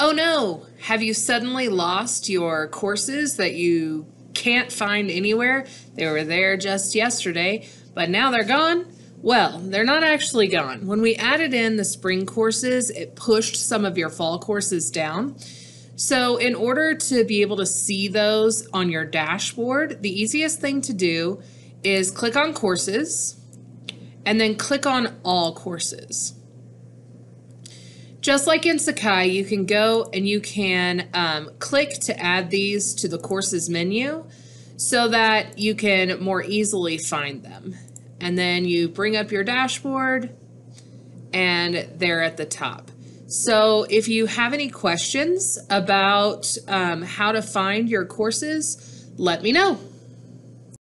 Oh no, have you suddenly lost your courses that you can't find anywhere? They were there just yesterday, but now they're gone? Well, they're not actually gone. When we added in the spring courses, it pushed some of your fall courses down. So in order to be able to see those on your dashboard, the easiest thing to do is click on courses and then click on all courses. Just like in Sakai, you can go and you can um, click to add these to the courses menu so that you can more easily find them. And then you bring up your dashboard and they're at the top. So if you have any questions about um, how to find your courses, let me know.